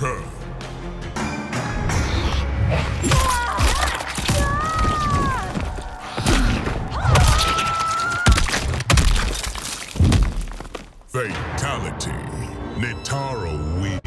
turn. Fatality. Nitaro wins.